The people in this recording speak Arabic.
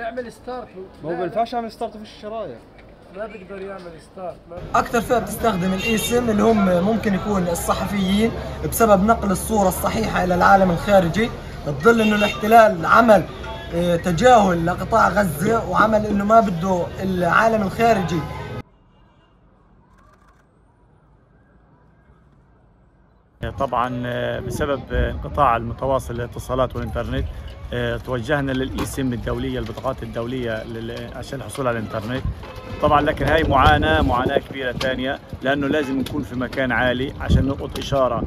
اعمل start ما هو بينفعش اعمل start في الشرايح ما بيقدر يعمل start ما أكثر فئه بتستخدم ال eSIM اللي هم ممكن يكون الصحفيين بسبب نقل الصورة الصحيحة إلى العالم الخارجي. تظل إنه الاحتلال عمل آه، تجاهل لقطاع غزة وعمل إنه ما بده العالم الخارجي طبعا آه، بسبب انقطاع المتواصل للاتصالات والإنترنت آه، توجهنا للاي سيم الدولية البطاقات الدولية عشان الحصول على الإنترنت. طبعا لكن هاي معاناة معاناة كبيرة ثانية لأنه لازم نكون في مكان عالي عشان نلقط إشارة.